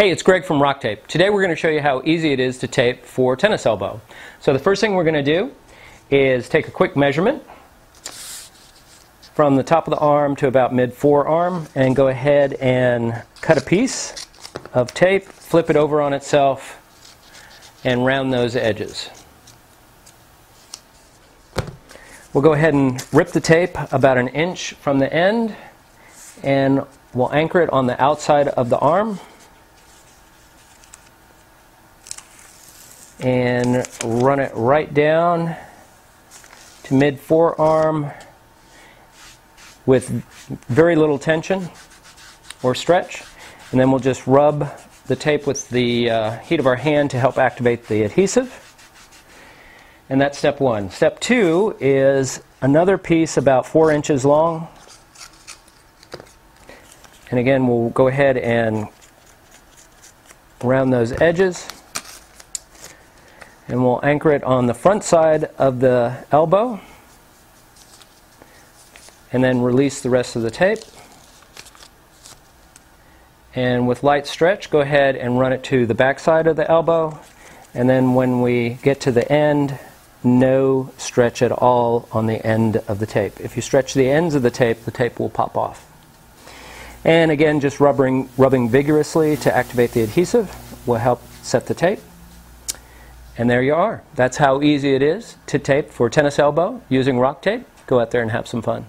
Hey, it's Greg from RockTape. Today we're going to show you how easy it is to tape for tennis elbow. So the first thing we're going to do is take a quick measurement from the top of the arm to about mid forearm and go ahead and cut a piece of tape, flip it over on itself, and round those edges. We'll go ahead and rip the tape about an inch from the end and we'll anchor it on the outside of the arm and run it right down to mid forearm with very little tension or stretch. And then we'll just rub the tape with the uh, heat of our hand to help activate the adhesive. And that's step one. Step two is another piece about four inches long. And again, we'll go ahead and round those edges and we'll anchor it on the front side of the elbow and then release the rest of the tape. And with light stretch, go ahead and run it to the back side of the elbow. And then when we get to the end, no stretch at all on the end of the tape. If you stretch the ends of the tape, the tape will pop off. And again, just rubbing, rubbing vigorously to activate the adhesive will help set the tape. And there you are. That's how easy it is to tape for tennis elbow using RockTape. Go out there and have some fun.